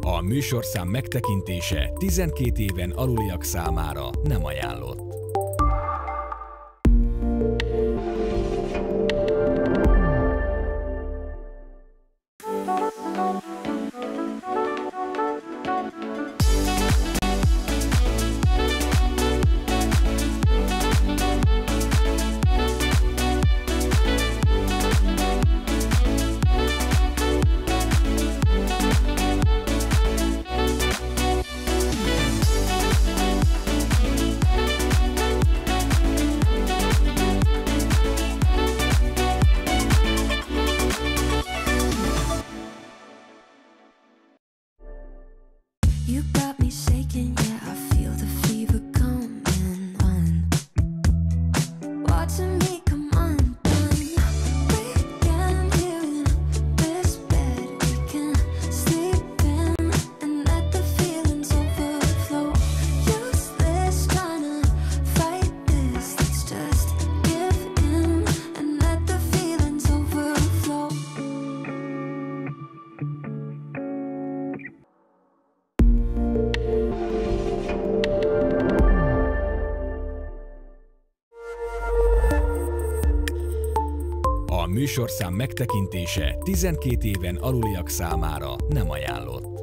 A műsorszám megtekintése 12 éven aluliak számára nem ajánlott. You got me shaking, yeah, I feel the fever coming on. Watching műsorszám megtekintése 12 éven aluliak számára nem ajánlott.